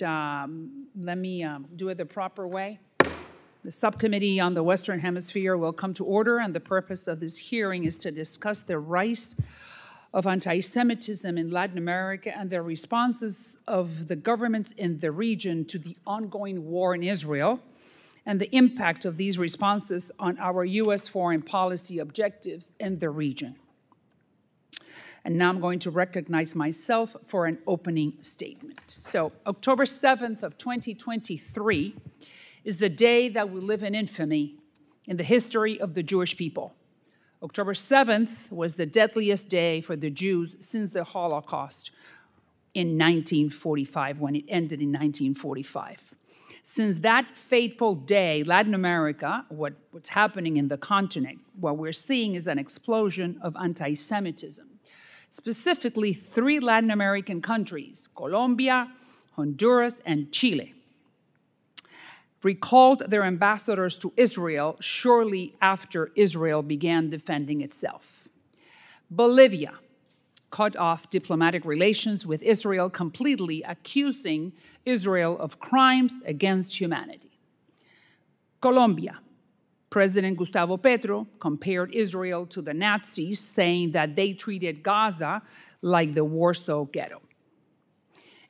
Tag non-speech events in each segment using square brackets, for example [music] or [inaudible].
um, let me um, do it the proper way. The subcommittee on the Western Hemisphere will come to order, and the purpose of this hearing is to discuss the rise of anti Semitism in Latin America and the responses of the governments in the region to the ongoing war in Israel and the impact of these responses on our U.S. foreign policy objectives in the region. And now I'm going to recognize myself for an opening statement. So, October 7th of 2023 is the day that we live in infamy in the history of the Jewish people. October 7th was the deadliest day for the Jews since the Holocaust in 1945, when it ended in 1945. Since that fateful day, Latin America, what, what's happening in the continent, what we're seeing is an explosion of anti Semitism specifically three Latin American countries, Colombia, Honduras, and Chile, recalled their ambassadors to Israel shortly after Israel began defending itself. Bolivia cut off diplomatic relations with Israel completely, accusing Israel of crimes against humanity. Colombia President Gustavo Petro compared Israel to the Nazis, saying that they treated Gaza like the Warsaw Ghetto.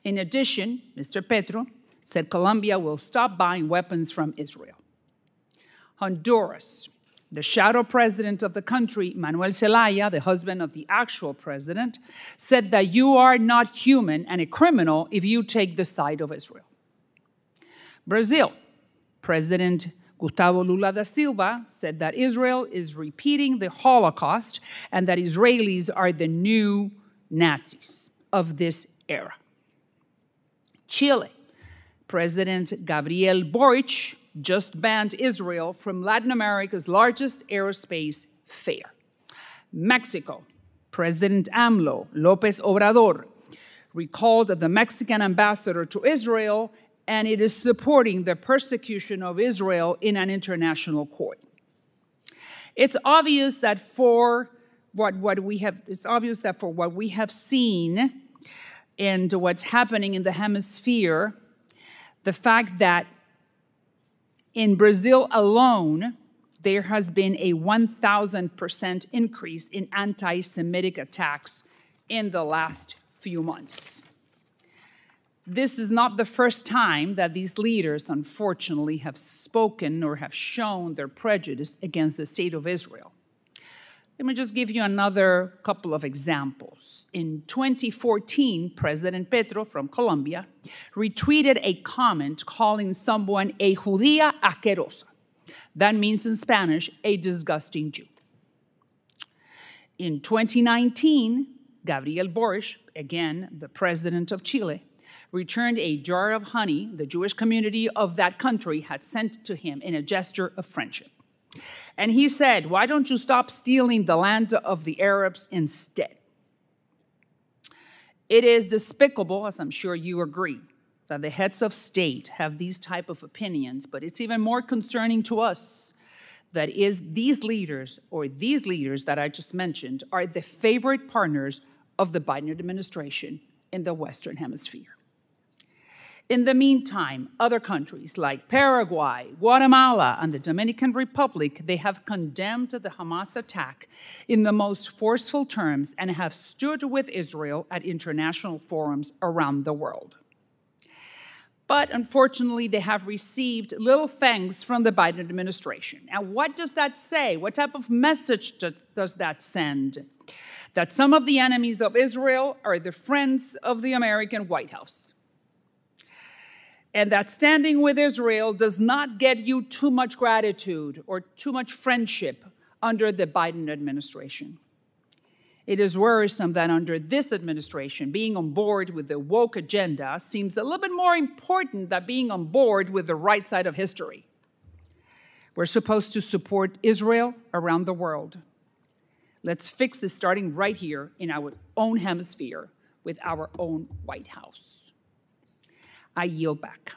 In addition, Mr. Petro said Colombia will stop buying weapons from Israel. Honduras, the shadow president of the country, Manuel Zelaya, the husband of the actual president, said that you are not human and a criminal if you take the side of Israel. Brazil, President Gustavo Lula da Silva said that Israel is repeating the Holocaust and that Israelis are the new Nazis of this era. Chile, President Gabriel Boric just banned Israel from Latin America's largest aerospace fair. Mexico, President AMLO, Lopez Obrador, recalled the Mexican ambassador to Israel and it is supporting the persecution of Israel in an international court. It's obvious that for what, what we have, it's obvious that for what we have seen and what's happening in the hemisphere, the fact that in Brazil alone, there has been a 1,000% increase in anti Semitic attacks in the last few months. This is not the first time that these leaders, unfortunately, have spoken or have shown their prejudice against the state of Israel. Let me just give you another couple of examples. In 2014, President Petro from Colombia retweeted a comment calling someone a judía asquerosa. That means in Spanish, a disgusting Jew. In 2019, Gabriel Boric, again the president of Chile, returned a jar of honey the Jewish community of that country had sent to him in a gesture of friendship. And he said, Why don't you stop stealing the land of the Arabs instead? It is despicable, as I'm sure you agree, that the heads of state have these type of opinions, but it's even more concerning to us that is these leaders or these leaders that I just mentioned are the favorite partners of the Biden administration in the Western Hemisphere. In the meantime, other countries like Paraguay, Guatemala, and the Dominican Republic, they have condemned the Hamas attack in the most forceful terms and have stood with Israel at international forums around the world. But unfortunately, they have received little thanks from the Biden administration. And what does that say? What type of message does that send? That some of the enemies of Israel are the friends of the American White House and that standing with Israel does not get you too much gratitude or too much friendship under the Biden administration. It is worrisome that under this administration, being on board with the woke agenda seems a little bit more important than being on board with the right side of history. We're supposed to support Israel around the world. Let's fix this starting right here in our own hemisphere with our own White House. I yield back.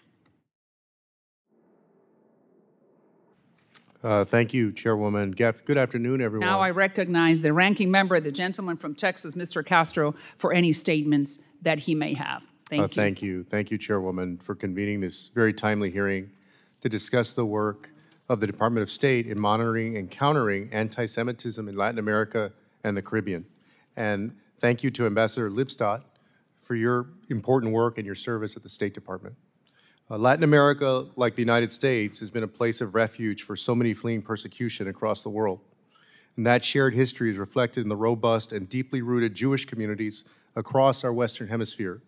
Uh, thank you, Chairwoman. Good afternoon, everyone. Now I recognize the ranking member, the gentleman from Texas, Mr. Castro, for any statements that he may have. Thank Uh, you. Thank you. Thank you, Chairwoman, for convening this very timely hearing to discuss the work of the Department of State in monitoring and countering anti-Semitism in Latin America and the Caribbean. And thank you to Ambassador Lipstadt for your important work and your service at the State Department. Uh, Latin America, like the United States, has been a place of refuge for so many fleeing persecution across the world. And that shared history is reflected in the robust and deeply rooted Jewish communities across our Western Hemisphere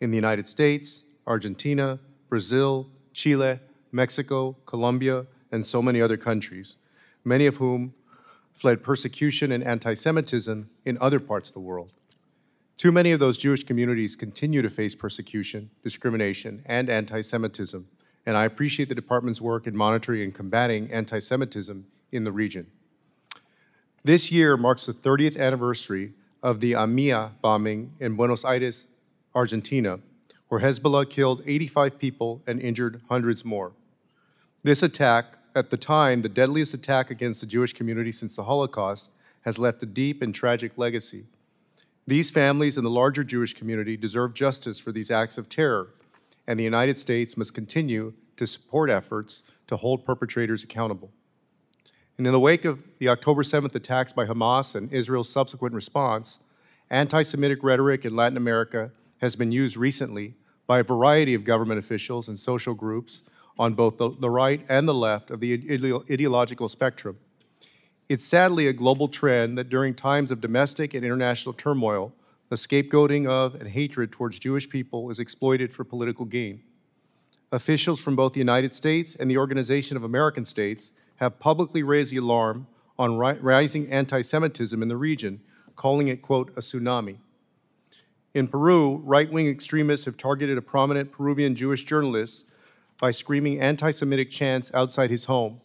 in the United States, Argentina, Brazil, Chile, Mexico, Colombia, and so many other countries, many of whom fled persecution and anti Semitism in other parts of the world. Too many of those Jewish communities continue to face persecution, discrimination, and anti Semitism, and I appreciate the department's work in monitoring and combating anti Semitism in the region. This year marks the 30th anniversary of the AMIA bombing in Buenos Aires, Argentina, where Hezbollah killed 85 people and injured hundreds more. This attack, at the time the deadliest attack against the Jewish community since the Holocaust, has left a deep and tragic legacy. These families and the larger Jewish community deserve justice for these acts of terror, and the United States must continue to support efforts to hold perpetrators accountable. And in the wake of the October 7th attacks by Hamas and Israel's subsequent response, anti Semitic rhetoric in Latin America has been used recently by a variety of government officials and social groups on both the, the right and the left of the ideological spectrum. It's sadly a global trend that during times of domestic and international turmoil, the scapegoating of and hatred towards Jewish people is exploited for political gain. Officials from both the United States and the Organization of American States have publicly raised the alarm on ri- rising anti Semitism in the region, calling it, quote, a tsunami. In Peru, right wing extremists have targeted a prominent Peruvian Jewish journalist by screaming anti Semitic chants outside his home,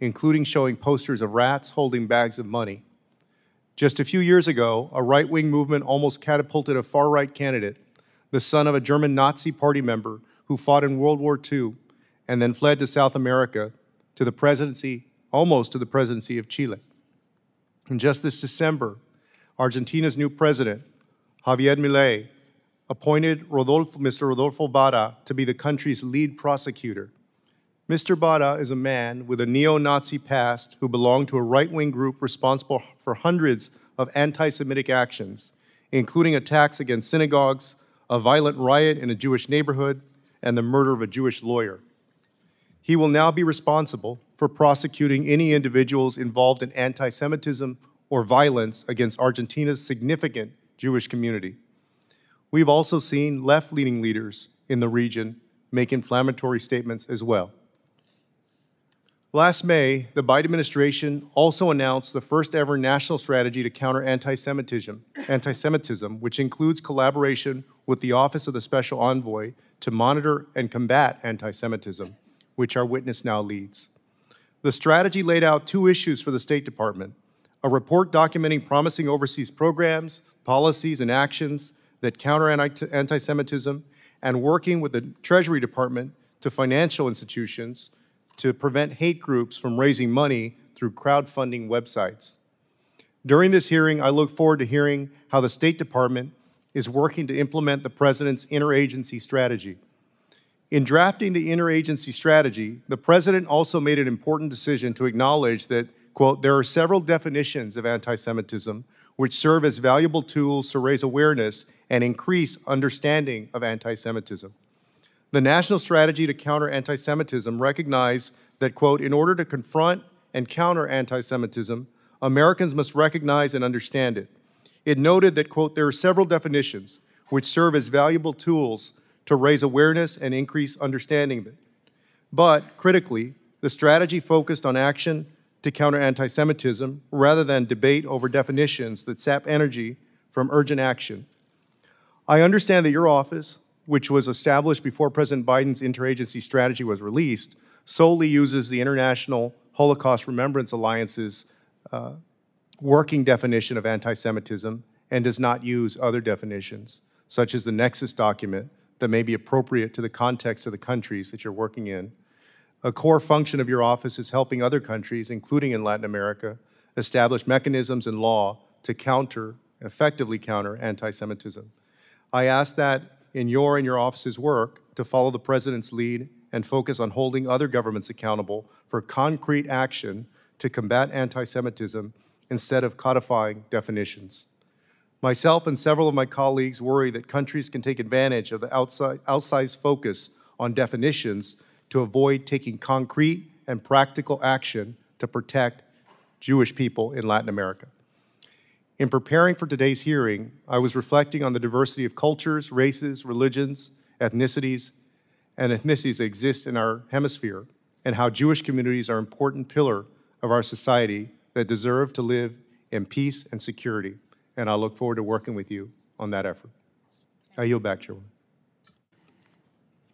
including showing posters of rats holding bags of money. Just a few years ago, a right wing movement almost catapulted a far right candidate, the son of a German Nazi party member who fought in World War II and then fled to South America to the presidency, almost to the presidency of Chile. And just this December, Argentina's new president, Javier Milei, appointed Rodolfo, Mr. Rodolfo Barra to be the country's lead prosecutor. Mr. Barra is a man with a neo Nazi past who belonged to a right wing group responsible for hundreds of anti Semitic actions, including attacks against synagogues, a violent riot in a Jewish neighborhood, and the murder of a Jewish lawyer. He will now be responsible for prosecuting any individuals involved in anti Semitism or violence against Argentina's significant Jewish community. We've also seen left leaning leaders in the region make inflammatory statements as well. Last May, the Biden administration also announced the first ever national strategy to counter anti-Semitism, anti-Semitism, which includes collaboration with the Office of the Special Envoy to monitor and combat anti-Semitism, which our witness now leads. The strategy laid out two issues for the State Department: a report documenting promising overseas programs, policies, and actions that counter anti-Semitism, and working with the Treasury Department to financial institutions to prevent hate groups from raising money through crowdfunding websites. During this hearing, I look forward to hearing how the State Department is working to implement the President's interagency strategy. In drafting the interagency strategy, the President also made an important decision to acknowledge that, quote, there are several definitions of anti Semitism which serve as valuable tools to raise awareness and increase understanding of anti Semitism. The national strategy to counter anti Semitism recognized that, quote, in order to confront and counter anti Semitism, Americans must recognize and understand it. It noted that, quote, there are several definitions which serve as valuable tools to raise awareness and increase understanding of it. But critically, the strategy focused on action to counter anti Semitism rather than debate over definitions that sap energy from urgent action. I understand that your office, which was established before President Biden's interagency strategy was released, solely uses the International Holocaust Remembrance Alliance's uh, working definition of anti Semitism and does not use other definitions, such as the Nexus document that may be appropriate to the context of the countries that you're working in. A core function of your office is helping other countries, including in Latin America, establish mechanisms and law to counter, effectively counter anti Semitism. I ask that in your and your office's work to follow the President's lead and focus on holding other governments accountable for concrete action to combat anti Semitism instead of codifying definitions. Myself and several of my colleagues worry that countries can take advantage of the outside, outsized focus on definitions to avoid taking concrete and practical action to protect Jewish people in Latin America. In preparing for today's hearing, I was reflecting on the diversity of cultures, races, religions, ethnicities, and ethnicities that exist in our hemisphere, and how Jewish communities are an important pillar of our society that deserve to live in peace and security. And I look forward to working with you on that effort. I yield back, Chairwoman.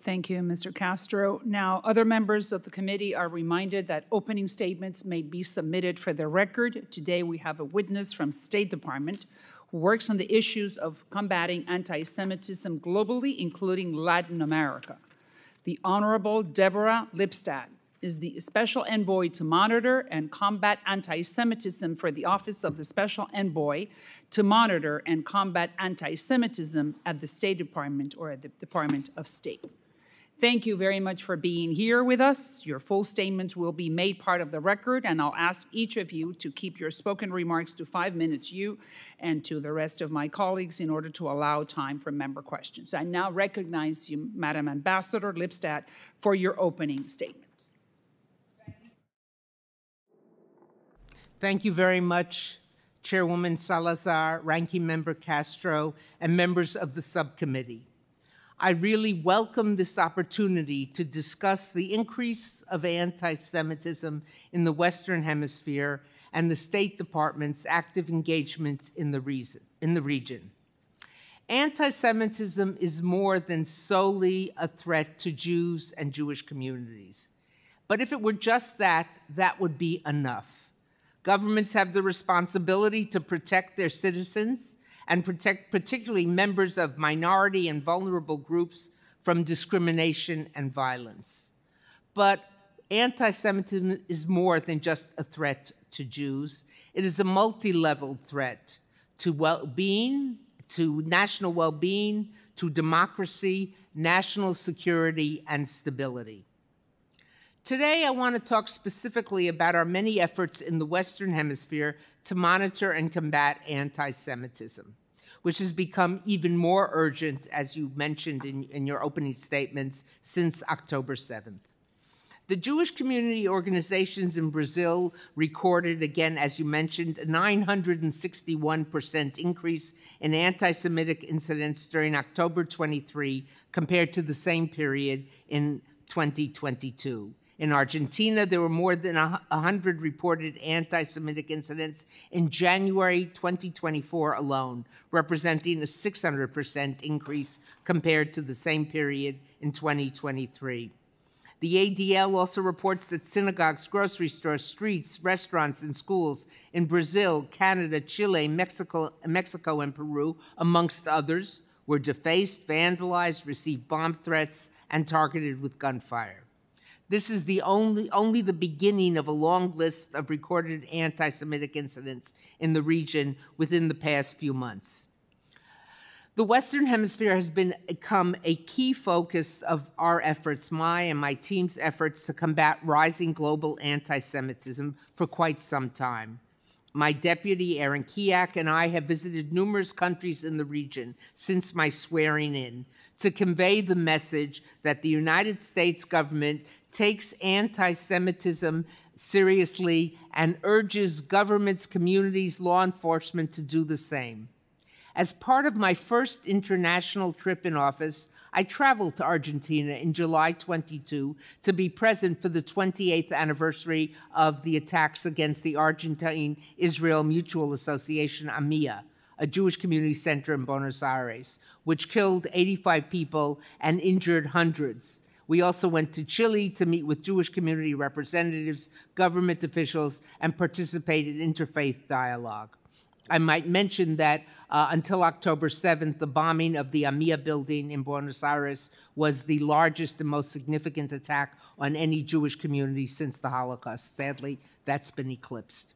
Thank you, Mr. Castro. Now, other members of the committee are reminded that opening statements may be submitted for the record. Today, we have a witness from State Department who works on the issues of combating anti-Semitism globally, including Latin America. The Honorable Deborah Lipstadt is the Special Envoy to monitor and combat anti-Semitism for the Office of the Special Envoy to monitor and combat anti-Semitism at the State Department or at the Department of State. Thank you very much for being here with us. Your full statements will be made part of the record, and I'll ask each of you to keep your spoken remarks to five minutes, you and to the rest of my colleagues, in order to allow time for member questions. I now recognize you, Madam Ambassador Lipstadt, for your opening statements. Thank you very much, Chairwoman Salazar, Ranking Member Castro, and members of the subcommittee. I really welcome this opportunity to discuss the increase of anti Semitism in the Western Hemisphere and the State Department's active engagement in the, reason, in the region. Anti Semitism is more than solely a threat to Jews and Jewish communities. But if it were just that, that would be enough. Governments have the responsibility to protect their citizens and protect particularly members of minority and vulnerable groups from discrimination and violence. But anti Semitism is more than just a threat to Jews, it is a multi leveled threat to well being, to national well being, to democracy, national security, and stability. Today, I want to talk specifically about our many efforts in the Western Hemisphere to monitor and combat anti Semitism which has become even more urgent, as you mentioned in, in your opening statements, since October 7th. The Jewish community organizations in Brazil recorded, again, as you mentioned, a 961% increase in anti Semitic incidents during October 23 compared to the same period in 2022. In Argentina, there were more than 100 reported anti Semitic incidents in January 2024 alone, representing a 600% increase compared to the same period in 2023. The ADL also reports that synagogues, grocery stores, streets, restaurants, and schools in Brazil, Canada, Chile, Mexico, Mexico, and Peru, amongst others, were defaced, vandalized, received bomb threats, and targeted with gunfire. This is the only, only the beginning of a long list of recorded anti Semitic incidents in the region within the past few months. The Western Hemisphere has been, become a key focus of our efforts, my and my team's efforts to combat rising global anti Semitism for quite some time. My deputy, Aaron Keyak, and I have visited numerous countries in the region since my swearing in to convey the message that the United States government takes anti Semitism seriously and urges governments, communities, law enforcement to do the same. As part of my first international trip in office, I traveled to Argentina in July 22 to be present for the 28th anniversary of the attacks against the Argentine Israel Mutual Association, AMIA, a Jewish community center in Buenos Aires, which killed 85 people and injured hundreds. We also went to Chile to meet with Jewish community representatives, government officials, and participate in interfaith dialogue. I might mention that uh, until October 7th, the bombing of the AMIA building in Buenos Aires was the largest and most significant attack on any Jewish community since the Holocaust. Sadly, that's been eclipsed.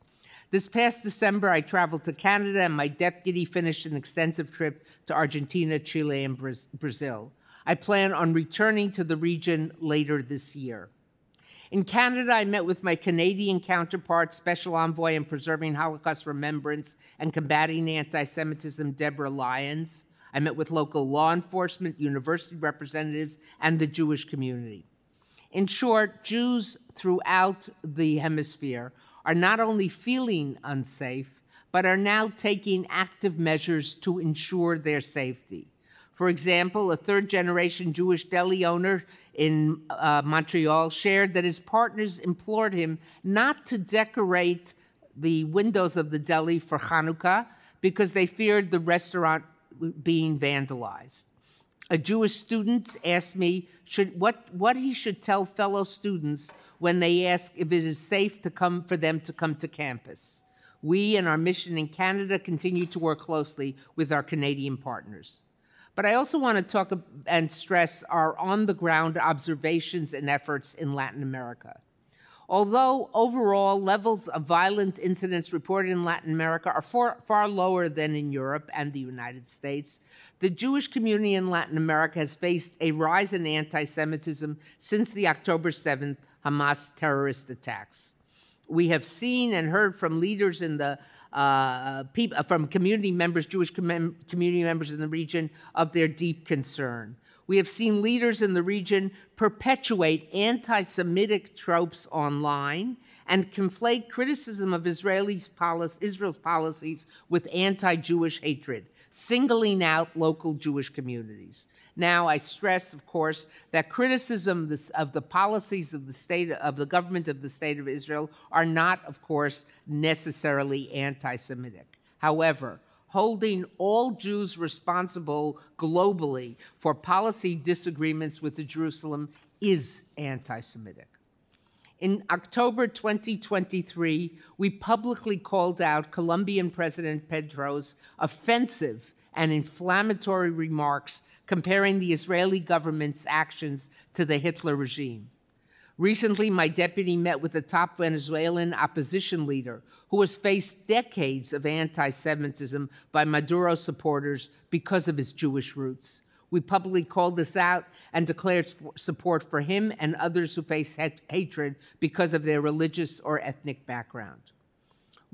This past December, I traveled to Canada, and my deputy finished an extensive trip to Argentina, Chile, and Brazil. I plan on returning to the region later this year. In Canada, I met with my Canadian counterpart, Special Envoy in Preserving Holocaust Remembrance and Combating Anti Semitism, Deborah Lyons. I met with local law enforcement, university representatives, and the Jewish community. In short, Jews throughout the hemisphere are not only feeling unsafe, but are now taking active measures to ensure their safety. For example, a third generation Jewish deli owner in uh, Montreal shared that his partners implored him not to decorate the windows of the deli for Hanukkah because they feared the restaurant being vandalized. A Jewish student asked me should, what, what he should tell fellow students when they ask if it is safe to come for them to come to campus. We and our mission in Canada continue to work closely with our Canadian partners. But I also want to talk and stress our on the ground observations and efforts in Latin America. Although overall levels of violent incidents reported in Latin America are far, far lower than in Europe and the United States, the Jewish community in Latin America has faced a rise in anti Semitism since the October 7th Hamas terrorist attacks. We have seen and heard from leaders in the uh, people, from community members, Jewish com community members in the region, of their deep concern. We have seen leaders in the region perpetuate anti Semitic tropes online and conflate criticism of Israelis policy, Israel's policies with anti Jewish hatred, singling out local Jewish communities. Now, I stress, of course, that criticism of the policies of the state of the government of the state of Israel are not, of course, necessarily anti-Semitic. However, holding all Jews responsible globally for policy disagreements with the Jerusalem is anti-Semitic. In October 2023, we publicly called out Colombian President Petro's offensive and inflammatory remarks comparing the Israeli government's actions to the Hitler regime. Recently, my deputy met with a top Venezuelan opposition leader who has faced decades of anti Semitism by Maduro supporters because of his Jewish roots. We publicly called this out and declared support for him and others who face hatred because of their religious or ethnic background.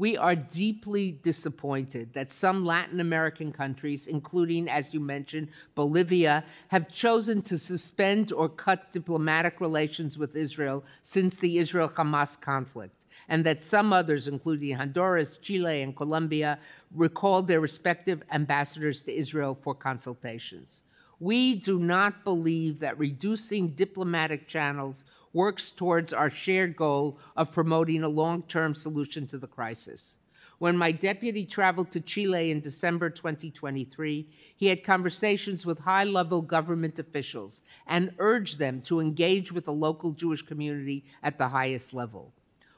We are deeply disappointed that some Latin American countries, including, as you mentioned, Bolivia, have chosen to suspend or cut diplomatic relations with Israel since the Israel Hamas conflict, and that some others, including Honduras, Chile, and Colombia, recalled their respective ambassadors to Israel for consultations. We do not believe that reducing diplomatic channels works towards our shared goal of promoting a long term solution to the crisis. When my deputy traveled to Chile in December 2023, he had conversations with high level government officials and urged them to engage with the local Jewish community at the highest level.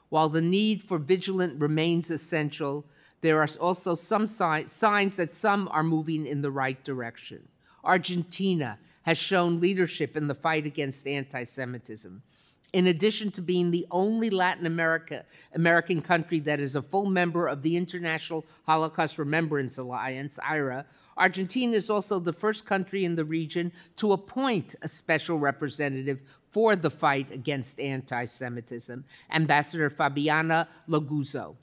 While the need for vigilance remains essential, there are also some si signs that some are moving in the right direction. Argentina has shown leadership in the fight against anti Semitism. In addition to being the only Latin America, American country that is a full member of the International Holocaust Remembrance Alliance, IHRA, Argentina is also the first country in the region to appoint a special representative for the fight against anti Semitism, Ambassador Fabiana Loguzzo.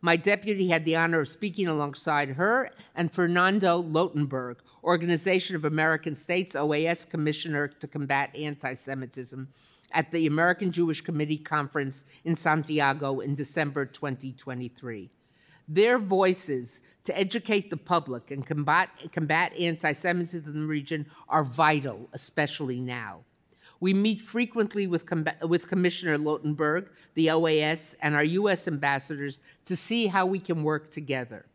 My deputy had the honor of speaking alongside her and Fernando Lottenberg, Organization of American States, OAS Commissioner to Combat Anti Semitism, at the American Jewish Committee Conference in Santiago in December 2023. Their voices to educate the public and combat, combat anti Semitism in the region are vital, especially now. We meet frequently with, with Commissioner Lottenberg, the OAS, and our U.S. ambassadors to see how we can work together.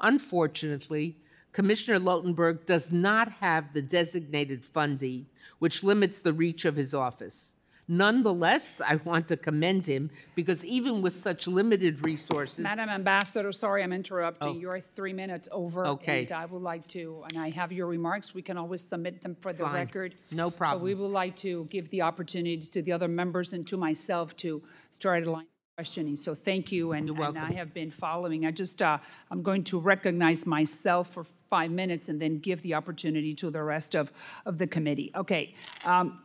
Unfortunately, Commissioner Lottenberg does not have the designated funding, which limits the reach of his office. Nonetheless, I want to commend him because even with such limited resources. Madam Ambassador, sorry I'm interrupting. Oh. You're three minutes over. Okay. And I would like to, and I have your remarks. We can always submit them for the Fine. record. No But problem. we would like to give the opportunity to the other members and to myself to start a line. Of questioning, so thank you, and, and. I have been following. I just, uh, I'm going to recognize myself for five minutes and then give the opportunity to the rest of, of the committee. Okay, um,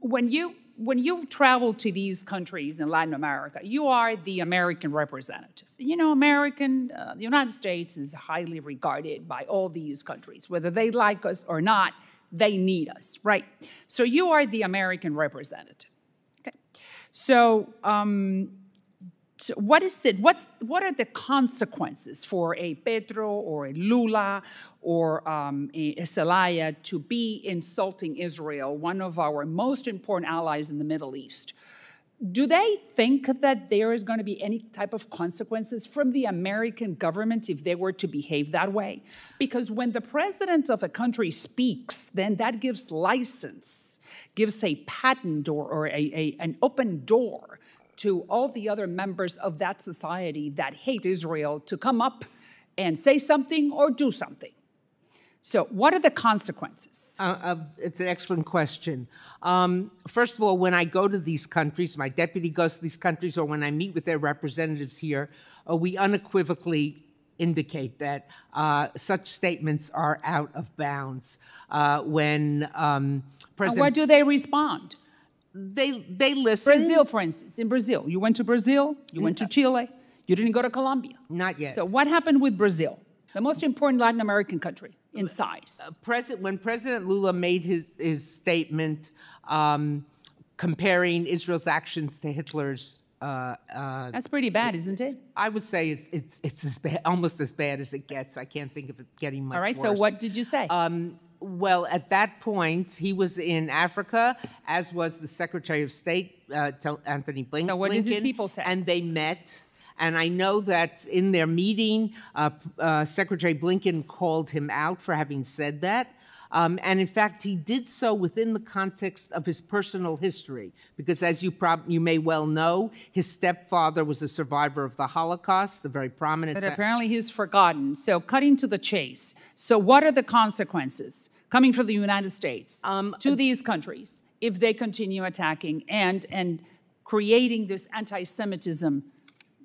when you, when you travel to these countries in Latin America, you are the American representative. You know, American, uh, the United States is highly regarded by all these countries, whether they like us or not, they need us, right? So you are the American representative. Okay. So, um, what is it? What's what are the consequences for a Petro or a Lula or um, a Zelaya to be insulting Israel, one of our most important allies in the Middle East? Do they think that there is going to be any type of consequences from the American government if they were to behave that way? Because when the president of a country speaks, then that gives license, gives a patent or, or a, a, an open door to all the other members of that society that hate Israel to come up and say something or do something. So, what are the consequences? Uh, uh, it's an excellent question. Um, first of all, when I go to these countries, my deputy goes to these countries, or when I meet with their representatives here, uh, we unequivocally indicate that uh, such statements are out of bounds. Uh, when um, And President, what do they respond? They they listen. Brazil, for instance, in Brazil, you went to Brazil, you went to Chile, you didn't go to Colombia. Not yet. So, what happened with Brazil, the most important Latin American country in size? President, when President Lula made his, his statement um, comparing Israel's actions to Hitler's, uh, uh, That's pretty bad, isn't it? I would say it's, it's, it's as bad, almost as bad as it gets. I can't think of it getting much All right, worse. so what did you say? Um, well, at that point, he was in Africa, as was the Secretary of State, uh, Antony Blin- Blinken. what did his people say? And they met. And I know that in their meeting, uh, uh, Secretary Blinken called him out for having said that. Um, and in fact, he did so within the context of his personal history, because as you, prob- you may well know, his stepfather was a survivor of the Holocaust, a very prominent. But apparently he's forgotten. So, cutting to the chase. So, what are the consequences coming from the United States Um, to these countries if they continue attacking and and creating this anti-Semitism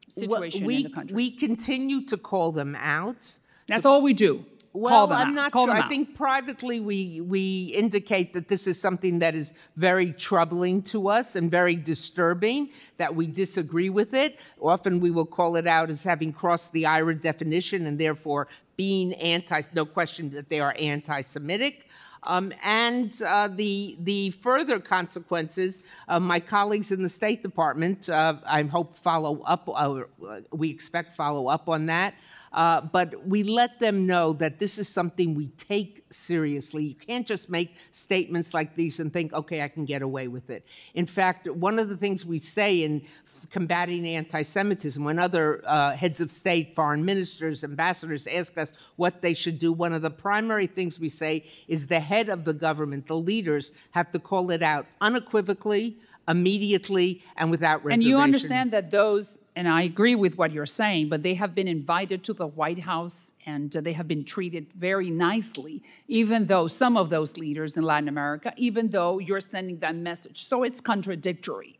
situation we, in the countries? We continue to call them out. That's all we do. Well, Call I'm not Call sure. I think privately we we indicate that this is something that is very troubling to us and very disturbing. That we disagree with it. Often we will call it out as having crossed the IHRA definition and therefore being anti. No question that they are anti-Semitic. Um, and uh, the the further consequences, uh, my colleagues in the State Department, uh, I hope follow up. Uh, we expect follow up on that. Uh, but we let them know that this is something we take seriously. You can't just make statements like these and think, okay, I can get away with it. In fact, one of the things we say in combating anti Semitism, when other uh, heads of state, foreign ministers, ambassadors ask us what they should do, one of the primary things we say is the head of the government, the leaders, have to call it out unequivocally, immediately, and without reservation. And you understand that those, and I agree with what you're saying, but they have been invited to the White House and they have been treated very nicely, even though some of those leaders in Latin America, even though you're sending that message. So it's contradictory.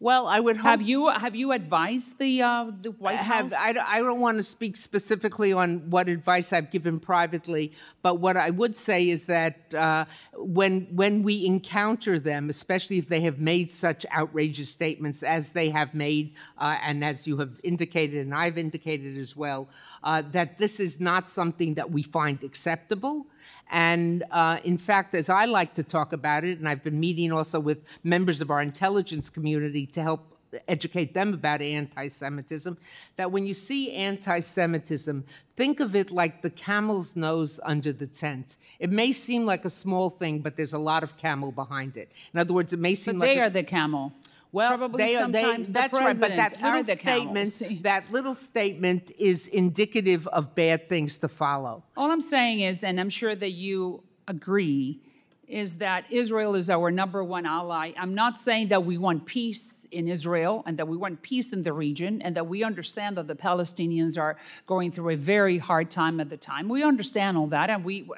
Well, I would hope. Have you have you advised the uh, the White have, House? I, don't- I don't want to speak specifically on what advice I've given privately, but what I would say is that uh, when when we encounter them, especially if they have made such outrageous statements as they have made, uh, and as you have indicated and I've indicated as well, uh, that this is not something that we find acceptable. And uh, in fact, as I like to talk about it, and I've been meeting also with members of our intelligence community to help educate them about anti Semitism, that when you see anti Semitism, think of it like the camel's nose under the tent. It may seem like a small thing, but there's a lot of camel behind it. In other words, it may seem but like they a- are the camel. well, Probably they they, sometimes the that's right. But that little camels. statement, [laughs] that little statement is indicative of bad things to follow. All I'm saying is, and I'm sure that you agree, is that Israel is our number one ally. I'm not saying that we want peace in Israel and that we want peace in the region and that we understand that the Palestinians are going through a very hard time at the time. We understand all that and we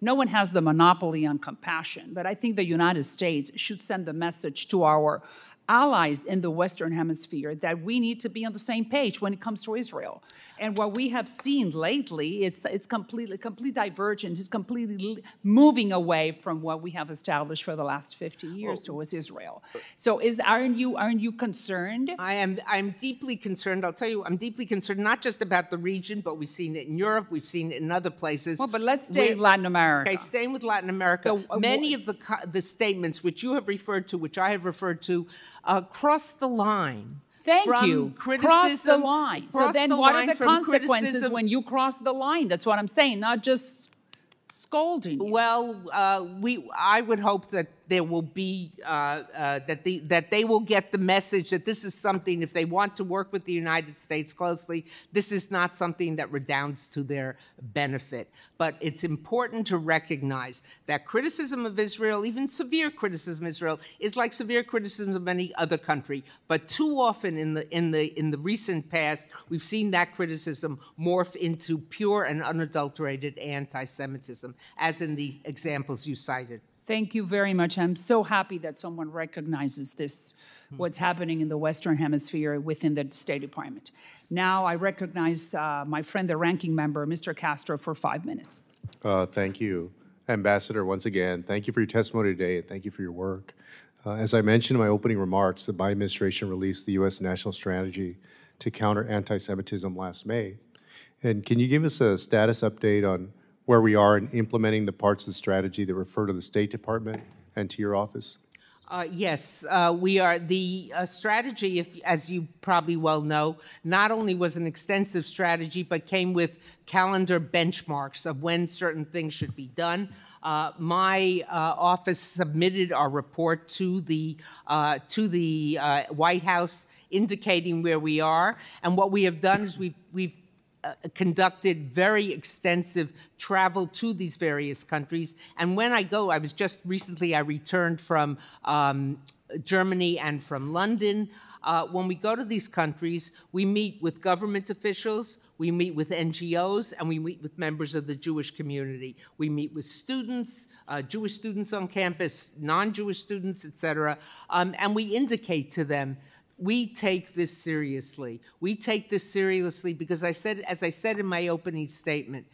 no one has the monopoly on compassion, but I think the United States should send the message to our allies in the Western Hemisphere that we need to be on the same page when it comes to Israel. And what we have seen lately is it's completely complete divergence. It's completely moving away from what we have established for the last 50 years well, towards Israel. So is aren't you aren't you concerned? I am I'm deeply concerned. I'll tell you, I'm deeply concerned not just about the region, but we've seen it in Europe, we've seen it in other places. Well, but let's stay in Latin America. Okay, staying with Latin America. So, uh, many of the the statements which you have referred to, which I have referred to, uh, cross the line. Thank you. Cross the line. So then, the what are the consequences when you cross the line? That's what I'm saying. Not just scolding. You. Well, uh, we. I would hope that there will be uh, uh, that the that they will get the message that this is something if they want to work with the United States closely, this is not something that redounds to their benefit. But it's important to recognize that criticism of Israel, even severe criticism of Israel, is like severe criticism of any other country. But too often in the in the in the recent past, we've seen that criticism morph into pure and unadulterated anti-Semitism, as in the examples you cited. Thank you very much. I'm so happy that someone recognizes this, what's happening in the Western Hemisphere within the State Department. Now I recognize uh, my friend, the ranking member, Mr. Castro, for five minutes. Uh, thank you. Ambassador, once again, thank you for your testimony today and thank you for your work. Uh, as I mentioned in my opening remarks, the Biden administration released the U.S. National Strategy to Counter Anti Semitism last May. And can you give us a status update on where we are in implementing the parts of the strategy that refer to the State Department and to your office? Uh, yes, uh, we are. The uh, strategy, if, as you probably well know, not only was an extensive strategy, but came with calendar benchmarks of when certain things should be done. Uh, my uh, office submitted our report to the uh, to the White House, indicating where we are. And what we have done is we've we've uh, conducted very extensive travel to these various countries. And when I go, I was just recently, I returned from um, Germany and from London. Uh, when we go to these countries, we meet with government officials, we meet with NGOs, and we meet with members of the Jewish community. We meet with students, uh, Jewish students on campus, non Jewish students, et cetera, um, and we indicate to them we take this seriously. We take this seriously because I said, as I said in my opening statement,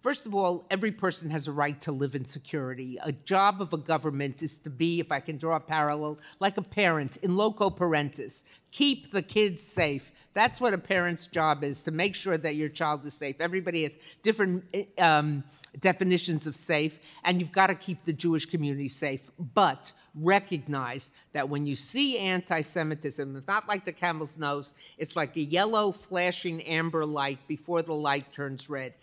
First of all, every person has a right to live in security. A job of a government is to be, if I can draw a parallel, like a parent in loco parentis. Keep the kids safe. That's what a parent's job is, to make sure that your child is safe. Everybody has different um, definitions of safe, and you've got to keep the Jewish community safe. But recognize that when you see anti Semitism, it's not like the camel's nose, it's like a yellow flashing amber light before the light turns red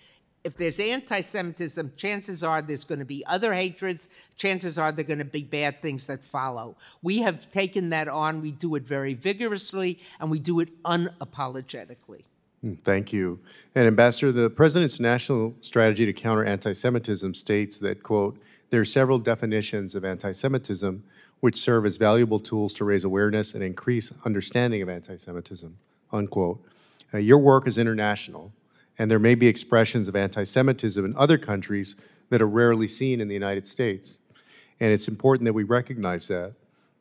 if there's anti Semitism, chances are there's going to be other hatreds. Chances are there are going to be bad things that follow. We have taken that on. We do it very vigorously, and we do it unapologetically. Hmm, thank you. And Ambassador, the President's national strategy to counter anti Semitism states that, quote, there are several definitions of anti Semitism which serve as valuable tools to raise awareness and increase understanding of anti Semitism, unquote. Uh, your work is international and there may be expressions of anti Semitism in other countries that are rarely seen in the United States. And it's important that we recognize that.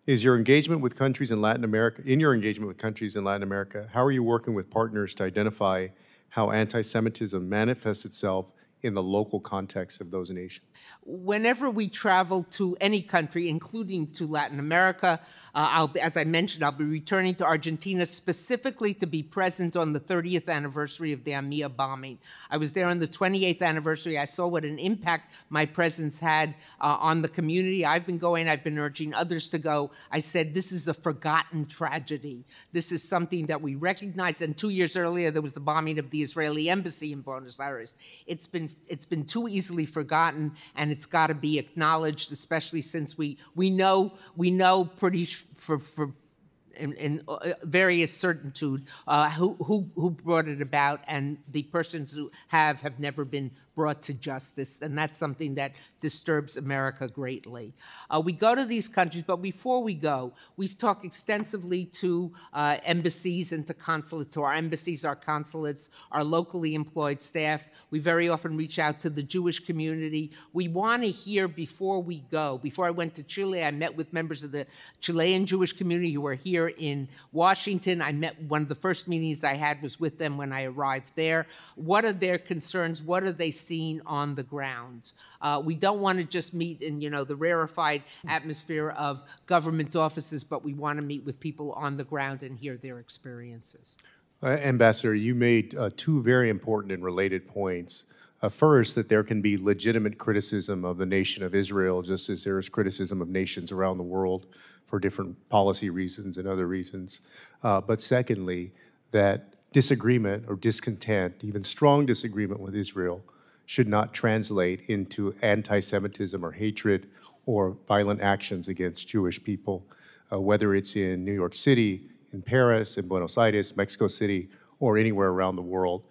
Is your engagement with countries in Latin America, in your engagement with countries in Latin America, how are you working with partners to identify how anti Semitism manifests itself in the local context of those nations? Whenever we travel to any country, including to Latin America, uh, as I mentioned, I'll be returning to Argentina specifically to be present on the 30th anniversary of the AMIA bombing. I was there on the 28th anniversary. I saw what an impact my presence had uh, on the community. I've been going, I've been urging others to go. I said, this is a forgotten tragedy. This is something that we recognize. And two years earlier, there was the bombing of the Israeli embassy in Buenos Aires. It's been, it's been too easily forgotten, and it's got to be acknowledged, especially since we we know we know pretty for for in, in uh, various certitude uh, who, who, who brought it about, and the persons who have have never been brought to justice, and that's something that disturbs America greatly. Uh, we go to these countries, but before we go, we talk extensively to uh, embassies and to consulates, to our embassies, our consulates, our locally employed staff. We very often reach out to the Jewish community. We want to hear before we go. Before I went to Chile, I met with members of the Chilean Jewish community who are here in Washington. I met, one of the first meetings I had was with them when I arrived there. What are their concerns? What are they seeing on the ground. Uh, we don't want to just meet in, you know, the rarefied atmosphere of government offices, but we want to meet with people on the ground and hear their experiences. Uh, Ambassador, you made uh, two very important and related points. Uh, first, that there can be legitimate criticism of the nation of Israel, just as there is criticism of nations around the world for different policy reasons and other reasons. Uh, but secondly, that disagreement or discontent, even strong disagreement with Israel, should not translate into anti Semitism or hatred or violent actions against Jewish people, uh, whether it's in New York City, in Paris, in Buenos Aires, Mexico City, or anywhere around the world.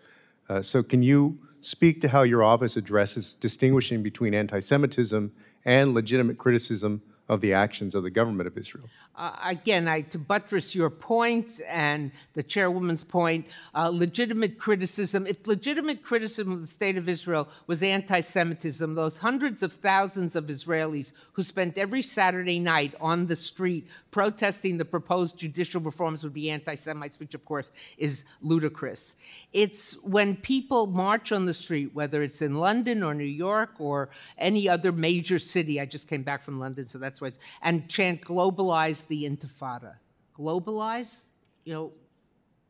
Uh, so, can you speak to how your office addresses distinguishing between anti Semitism and legitimate criticism of the actions of the government of Israel? Uh, again, I, to buttress your point and the chairwoman's point, uh, legitimate criticism, if legitimate criticism of the state of Israel was anti Semitism, those hundreds of thousands of Israelis who spent every Saturday night on the street protesting the proposed judicial reforms would be anti Semites, which of course is ludicrous. It's when people march on the street, whether it's in London or New York or any other major city, I just came back from London, so that's why, and chant globalize the Intifada. Globalize, you know,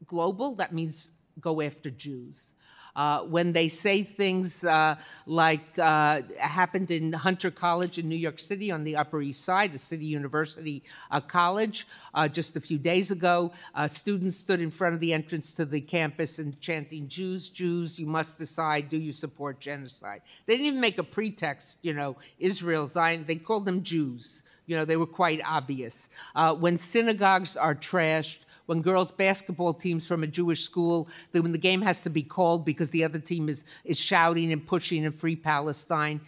global, that means go after Jews. Uh, when they say things uh, like uh, happened in Hunter College in New York City on the Upper East Side, a city university uh, college, uh, just a few days ago, students stood in front of the entrance to the campus and chanting, Jews, Jews, you must decide, do you support genocide? They didn't even make a pretext, you know, Israel, Zion, they called them Jews. You know, they were quite obvious. When synagogues are trashed, when girls' basketball teams from a Jewish school, when the game has to be called because the other team is, is shouting and pushing and free Palestine,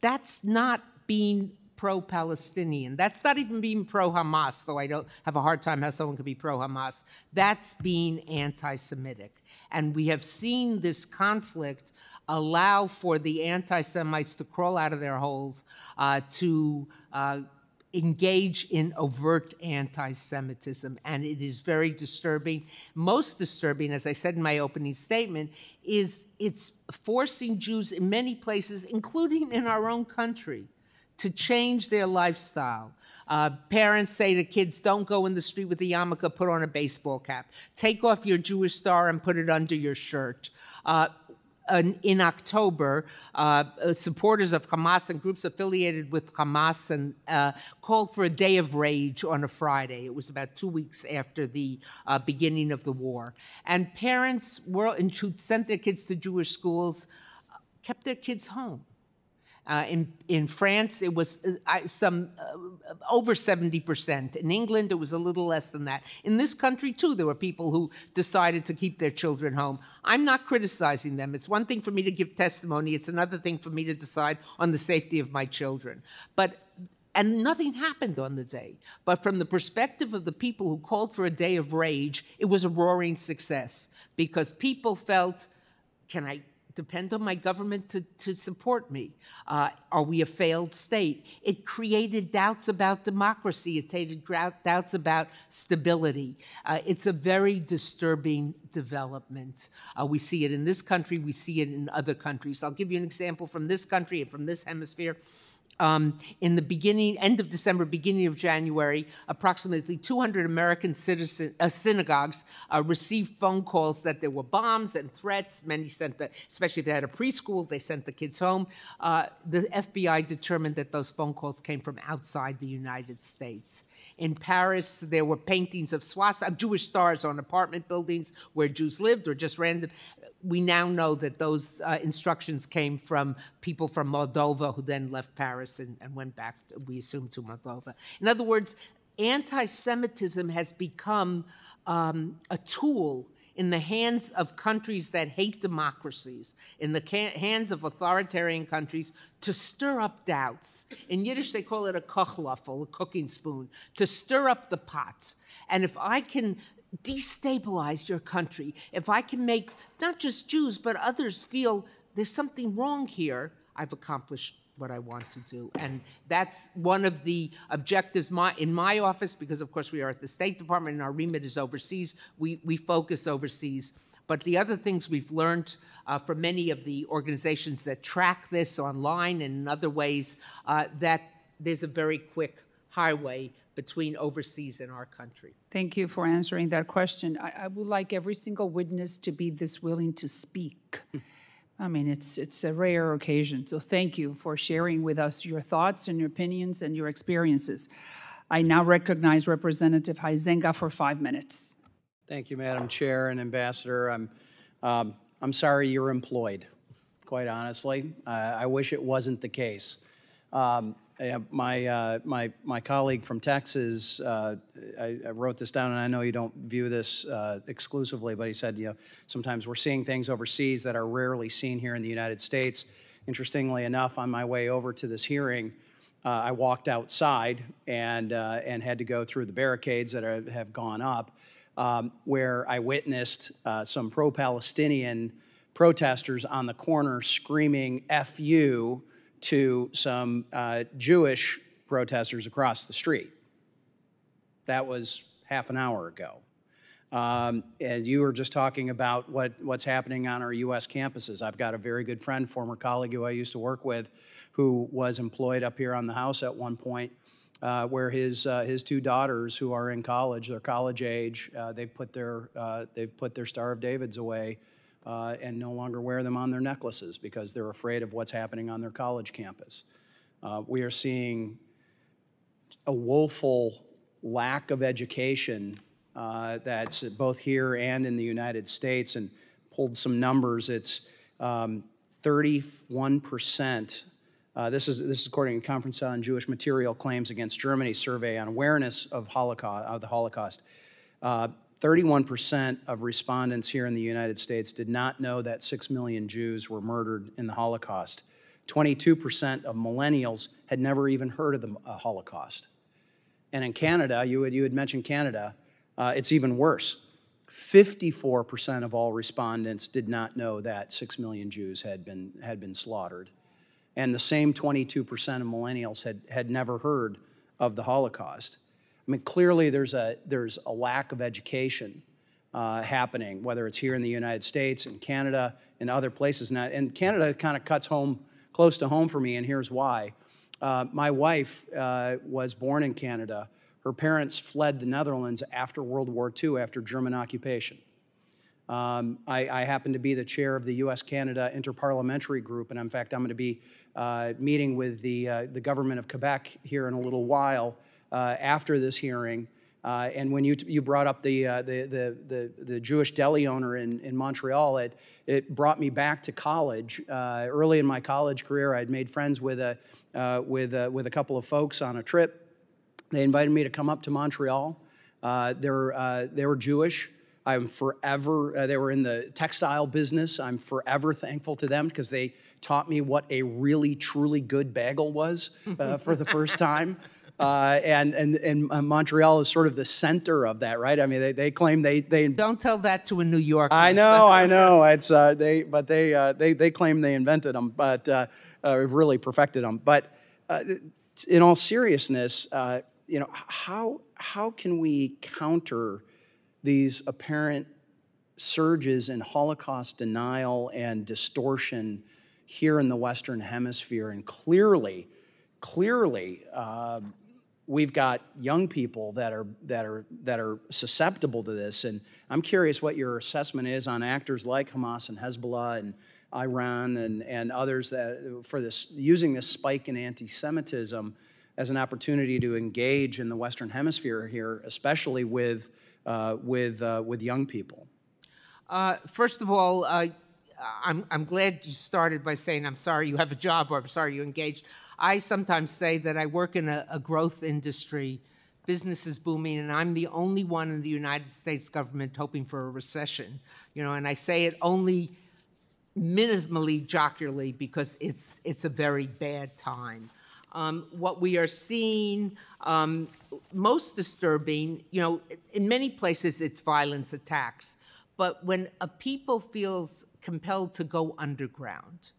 that's not being pro Palestinian. That's not even being pro Hamas, though I don't have a hard time how someone could be pro Hamas. That's being anti Semitic. And we have seen this conflict allow for the anti Semites to crawl out of their holes, uh, to uh, engage in overt anti Semitism. And it is very disturbing. Most disturbing, as I said in my opening statement, is it's forcing Jews in many places, including in our own country, to change their lifestyle. Uh, parents say to kids, don't go in the street with a yarmulke, put on a baseball cap. Take off your Jewish star and put it under your shirt. Uh, in October, uh, uh, supporters of Hamas and groups affiliated with Hamas and uh, called for a day of rage on a Friday. It was about two weeks after the uh, beginning of the war, and parents were and sent their kids to Jewish schools, kept their kids home. Uh, in, in France, it was uh, some uh, over 70%. In England, it was a little less than that. In this country, too, there were people who decided to keep their children home. I'm not criticizing them. It's one thing for me to give testimony, it's another thing for me to decide on the safety of my children. But and nothing happened on the day. But from the perspective of the people who called for a day of rage, it was a roaring success because people felt, can I depend on my government to, to support me? Uh, are we a failed state? It created doubts about democracy. It created doubts about stability. Uh, it's a very disturbing development. Uh, we see it in this country, we see it in other countries. I'll give you an example from this country and from this hemisphere um, in the beginning, end of December, beginning of January, approximately 200 American citizen, uh, synagogues uh, received phone calls that there were bombs and threats. Many sent the, especially if they had a preschool, they sent the kids home. Uh, the FBI determined that those phone calls came from outside the United States. In Paris, there were paintings of swastika, Jewish stars on apartment buildings where Jews lived, or just random we now know that those uh, instructions came from people from Moldova who then left Paris and, and went back, we assume, to Moldova. In other words, anti Semitism has become um, a tool in the hands of countries that hate democracies, in the hands of authoritarian countries, to stir up doubts. In Yiddish, they call it a kochlöffel, a cooking spoon, to stir up the pots. And if I can destabilize your country, if I can make not just Jews, but others feel there's something wrong here, I've accomplished what I want to do. And that's one of the objectives my, in my office, because of course we are at the State Department and our remit is overseas. We, we focus overseas. But the other things we've learned uh, from many of the organizations that track this online and in other ways, uh, that there's a very quick highway between overseas and our country. Thank you for answering that question. I, I would like every single witness to be this willing to speak. I mean, it's, it's a rare occasion. So thank you for sharing with us your thoughts and your opinions and your experiences. I now recognize Representative Huizenga for five minutes. Thank you, Madam Chair and Ambassador. I'm, um, I'm sorry you're employed, quite honestly. Uh, I wish it wasn't the case. Um, my, uh, my, my colleague from Texas, uh, I, I, wrote this down, and I know you don't view this uh, exclusively, but he said, you know, sometimes we're seeing things overseas that are rarely seen here in the United States. Interestingly enough, on my way over to this hearing, uh, I walked outside and, uh, and had to go through the barricades that are, have gone up, um, where I witnessed uh, some pro-Palestinian protesters on the corner screaming "F you." To some uh, Jewish protesters across the street. That was half an hour ago. Um, and you were just talking about what, what's happening on our U.S. campuses. I've got a very good friend, former colleague who I used to work with, who was employed up here on the House at one point, uh, where his uh, his two daughters, who are in college, they're college age, uh, they've put their uh, they've put their Star of David's away uh, and no longer wear them on their necklaces because they're afraid of what's happening on their college campus. Uh, we are seeing a woeful lack of education uh, that's both here and in the United States, and pulled some numbers. It's um, 31%. Uh, this is this is according to Conference on Jewish Material Claims Against Germany survey on awareness of Holocaust of the Holocaust. Uh, 31% of respondents here in the United States did not know that 6 million Jews were murdered in the Holocaust. 22% of millennials had never even heard of the uh, Holocaust. And in Canada, you had, you had mentioned Canada, uh, it's even worse. 54% of all respondents did not know that 6 million Jews had been, had been slaughtered. And the same 22% of millennials had, had never heard of the Holocaust. I mean, clearly there's a, there's a lack of education uh, happening, whether it's here in the United States, in Canada, and other places. Now, and Canada kind of cuts home close to home for me, and here's why. Uh, my wife uh, was born in Canada. Her parents fled the Netherlands after World War II, after German occupation. Um, I, I, happen to be the chair of the U.S.-Canada Interparliamentary Group, and in fact, I'm going to be uh, meeting with the, uh, the government of Quebec here in a little while uh, after this hearing. Uh, and when you, you brought up the, uh, the, the, the, the, Jewish deli owner in, in Montreal, it, it brought me back to college. Uh, early in my college career, I'd made friends with a, uh, with, a, with a couple of folks on a trip. They invited me to come up to Montreal. Uh, they're, they were Jewish. I'm forever, they were in the textile business. I'm forever thankful to them because they taught me what a really, truly good bagel was for the first time. [laughs] Uh, and, and, and uh, Montreal is sort of the center of that, right? I mean, they, they claim they, they don't tell that to a New Yorker. I know, I know. It's uh, they, but they, uh, they, they claim they invented them, but uh, uh, really perfected them. But in all seriousness, you know, how how can we counter these apparent surges in Holocaust denial and distortion here in the Western Hemisphere? And clearly, clearly, uh, we've got young people that are that are that are susceptible to this. And i'm curious what your assessment is on actors like hamas and hezbollah and iran and, and others that for this using this spike in anti-semitism as an opportunity to engage in the western hemisphere here especially with uh, with uh, with young people. Uh, first of all uh, I'm, I'm glad you started by saying i'm sorry you have a job or i'm sorry you engaged I sometimes say that I work in a, a growth industry business is booming, and I'm the only one in the United States government hoping for a recession. You know, and I say it only minimally jocularly because it's it's a very bad time. Um, what we are seeing um, most disturbing, you know, in many places it's violence attacks, but when a people feels compelled to go underground,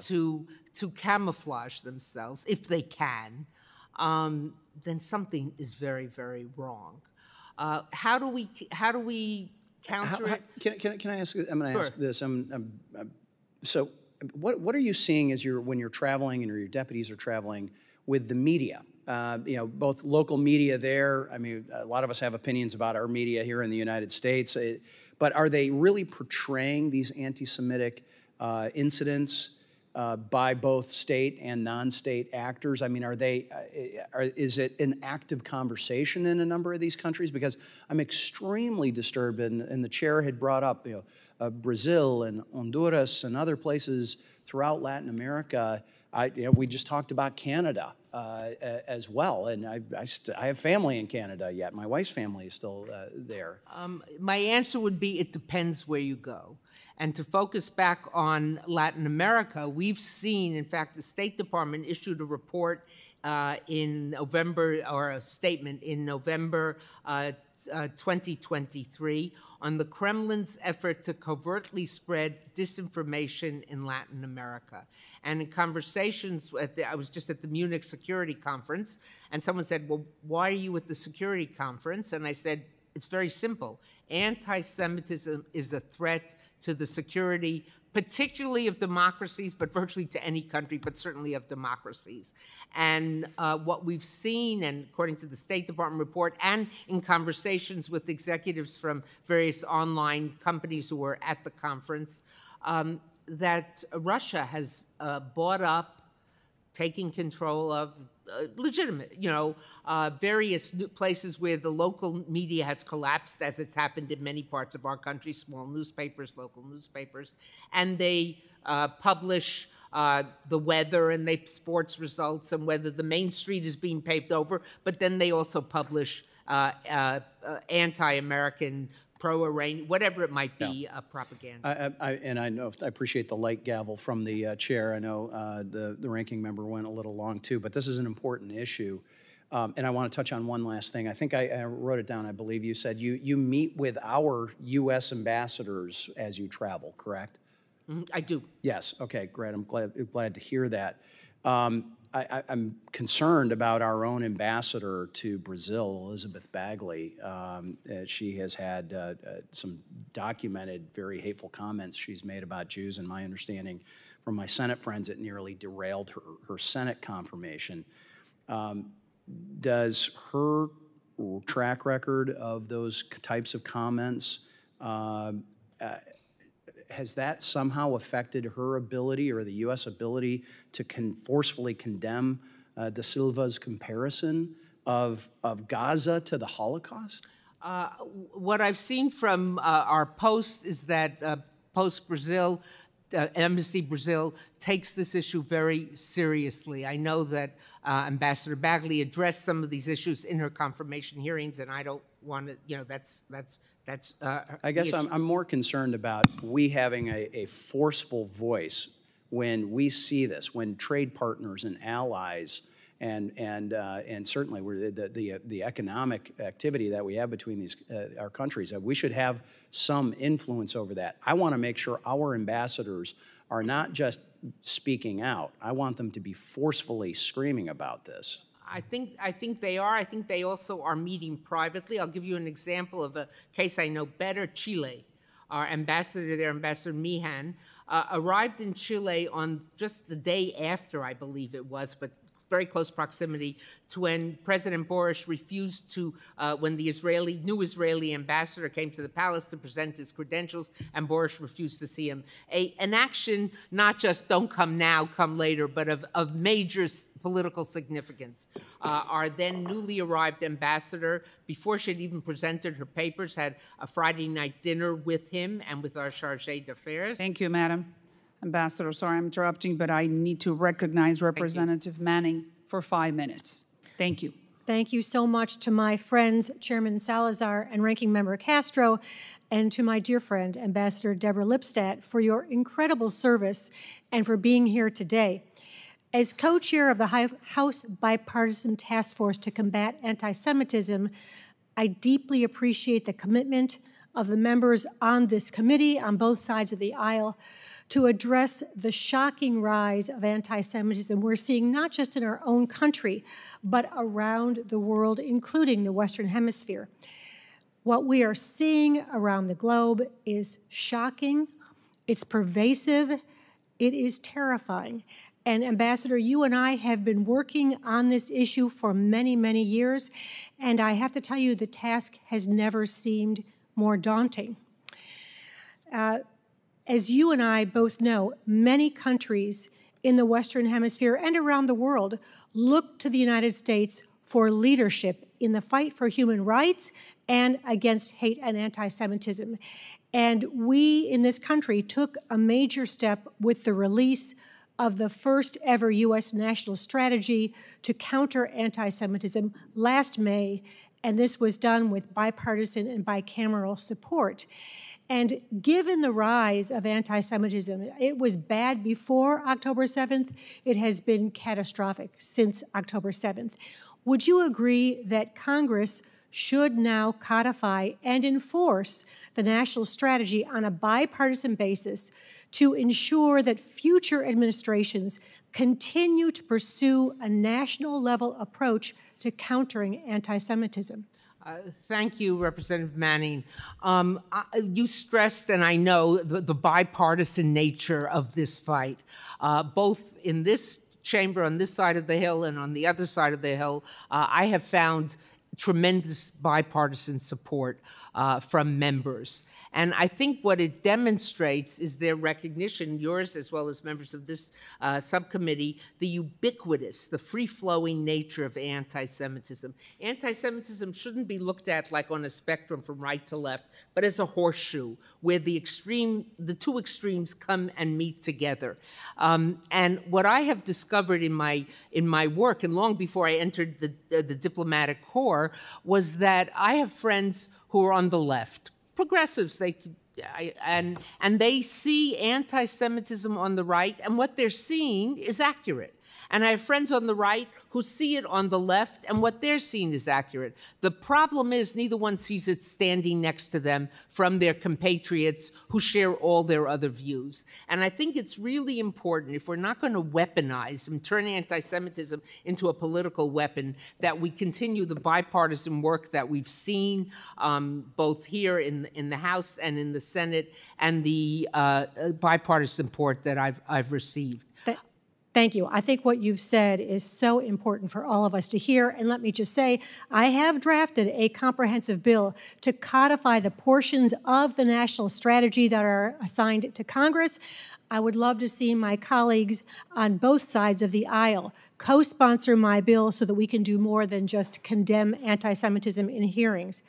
To to camouflage themselves if they can, um, then something is very very wrong. Uh, how do we how do we counter how- it? Can, can, can I ask, I'm going to ask this, I'm, I'm- I'm- so what, what are you seeing as you're, when you're traveling and your deputies are traveling with the media? Uh, You know, both local media there, I mean, a lot of us have opinions about our media here in the United States, eh, but are they really portraying these anti-Semitic uh, incidents uh, by both state and non-state actors? I mean, are they, uh, are, is it an active conversation in a number of these countries? Because I'm extremely disturbed, and, and the chair had brought up, you know, uh, Brazil and Honduras and other places throughout Latin America. I, you know, we just talked about Canada uh, as well, and I, I, I have family in Canada yet. My wife's family is still uh, there. Um, my answer would be it depends where you go. And to focus back on Latin America, we've seen, in fact, the State Department issued a report uh, in November, or a statement in November uh, uh, 2023 on the Kremlin's effort to covertly spread disinformation in Latin America. And in conversations, at the, I was just at the Munich Security Conference, and someone said, Well, why are you at the security conference? And I said, It's very simple. Anti Semitism is a threat to the security, particularly of democracies, but virtually to any country, but certainly of democracies. And uh, what we've seen, and according to the State Department report, and in conversations with executives from various online companies who were at the conference, um, that Russia has uh, bought up taking control of uh, legitimate, you know, uh, various places where the local media has collapsed, as it's happened in many parts of our country, small newspapers, local newspapers, and they uh, publish uh, the weather and they sports results and whether the main street is being paved over, but then they also publish uh, anti-American, pro-Iranian, whatever it might be, uh, propaganda. I, I, and I know, I appreciate the light gavel from the uh, chair. I know uh, the, the ranking member went a little long too, but this is an important issue. Um, and I want to touch on one last thing. I think I, I wrote it down. I believe you said you, you meet with our U.S. ambassadors as you travel, correct? Mhm, I do. Yes, okay, great. I'm glad, glad to hear that. Um, I, I'm concerned about our own ambassador to Brazil, Elizabeth Bagley. Um, uh, she has had uh, uh, some documented, very hateful comments she's made about Jews, and my understanding from my Senate friends, it nearly derailed her, her Senate confirmation. Um, does her track record of those types of comments um, uh, has that somehow affected her ability or the U.S. ability to con- forcefully condemn uh, De Silva's comparison of, of Gaza to the Holocaust? Uh, what I've seen from uh, our post is that uh, Post Brazil, uh, Embassy Brazil, takes this issue very seriously. I know that uh, Ambassador Bagley addressed some of these issues in her confirmation hearings, and I don't to, you know, that's that's that's. Uh, I guess. I'm, I'm more concerned about we having a, a forceful voice when we see this, when trade partners and allies and and uh, and certainly we're the, the the economic activity that we have between these uh, our countries, we should have some influence over that. I want to make sure our ambassadors are not just speaking out. I want them to be forcefully screaming about this. I think I think they are. I think they also are meeting privately. I'll give you an example of a case I know better. Chile, our ambassador there, Ambassador Meehan, uh, arrived in Chile on just the day after, I believe it was, but very close proximity to when President Boric refused to, uh, when the Israeli new Israeli ambassador came to the palace to present his credentials, and Boric refused to see him. A, an action not just "don't come now, come later," but of, of major political significance. Uh, our then newly arrived ambassador, before she had even presented her papers, had a Friday night dinner with him and with our charge d'affaires. Thank you, Madam Ambassador. Sorry I'm interrupting, but I need to recognize Representative Manning for five minutes. Thank you. Thank you so much to my friends, Chairman Salazar and Ranking Member Castro, and to my dear friend, Ambassador Deborah Lipstadt, for your incredible service and for being here today. As co chair of the House Bipartisan Task Force to Combat Anti Semitism, I deeply appreciate the commitment of the members on this committee on both sides of the aisle to address the shocking rise of anti Semitism we're seeing not just in our own country, but around the world, including the Western Hemisphere. What we are seeing around the globe is shocking, it's pervasive, it is terrifying. And Ambassador, you and I have been working on this issue for many, many years, and I have to tell you, the task has never seemed more daunting. Uh, as you and I both know, many countries in the Western Hemisphere and around the world look to the United States for leadership in the fight for human rights and against hate and anti Semitism. And we in this country took a major step with the release of the first ever U.S. national strategy to counter anti Semitism last May, and this was done with bipartisan and bicameral support. And given the rise of anti Semitism, it was bad before October 7th, it has been catastrophic since October 7th. Would you agree that Congress should now codify and enforce the national strategy on a bipartisan basis to ensure that future administrations continue to pursue a national level approach to countering anti Semitism? Uh, thank you, Representative Manning. Um, I, you stressed, and I know, the, the bipartisan nature of this fight, uh, both in this chamber on this side of the hill and on the other side of the hill. Uh, I have found tremendous bipartisan support uh, from members. And I think what it demonstrates is their recognition, yours as well as members of this uh, subcommittee, the ubiquitous, the free flowing nature of anti Semitism. Anti Semitism shouldn't be looked at like on a spectrum from right to left, but as a horseshoe where the extreme, the two extremes come and meet together. Um, and what I have discovered in my, in my work, and long before I entered the, the, the diplomatic corps, was that I have friends who are on the left progressives. They and and they see anti-Semitism on the right, and what they're seeing is accurate. And I have friends on the right who see it on the left, and what they're seeing is accurate. The problem is neither one sees it standing next to them from their compatriots who share all their other views. And I think it's really important, if we're not going to weaponize and turn anti Semitism into a political weapon, that we continue the bipartisan work that we've seen um, both here in, in the House and in the Senate, and the uh, bipartisan support that I've, I've received. Thank you. I think what you've said is so important for all of us to hear. And let me just say, I have drafted a comprehensive bill to codify the portions of the national strategy that are assigned to Congress. I would love to see my colleagues on both sides of the aisle co sponsor my bill so that we can do more than just condemn anti Semitism in hearings.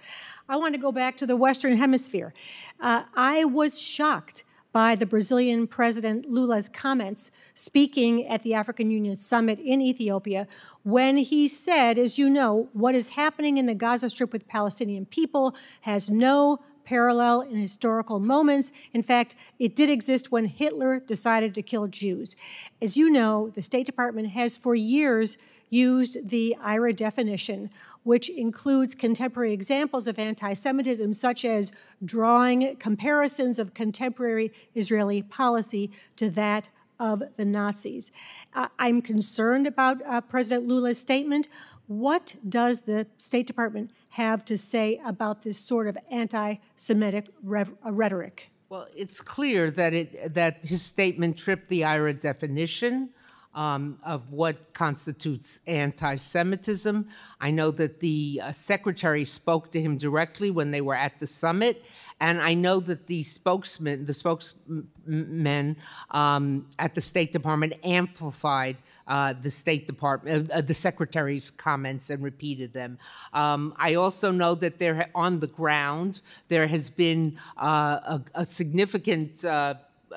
I want to go back to the Western Hemisphere. Uh, I was shocked by the Brazilian President Lula's comments speaking at the African Union Summit in Ethiopia when he said, as you know, what is happening in the Gaza Strip with Palestinian people has no parallel in historical moments. In fact, it did exist when Hitler decided to kill Jews. As you know, the State Department has for years used the IHRA definition which includes contemporary examples of anti Semitism, such as drawing comparisons of contemporary Israeli policy to that of the Nazis. Uh, I'm concerned about uh, President Lula's statement. What does the State Department have to say about this sort of anti Semitic uh, rhetoric? Well, it's clear that, it, that his statement tripped the IHRA definition um, of what constitutes anti Semitism. I know that the uh, secretary spoke to him directly when they were at the summit, and I know that the spokesman, the spokesmen um, at the State Department amplified uh, the State Department, uh, the secretary's comments and repeated them. Um, I also know that there, on the ground, there has been uh, a, a, significant uh,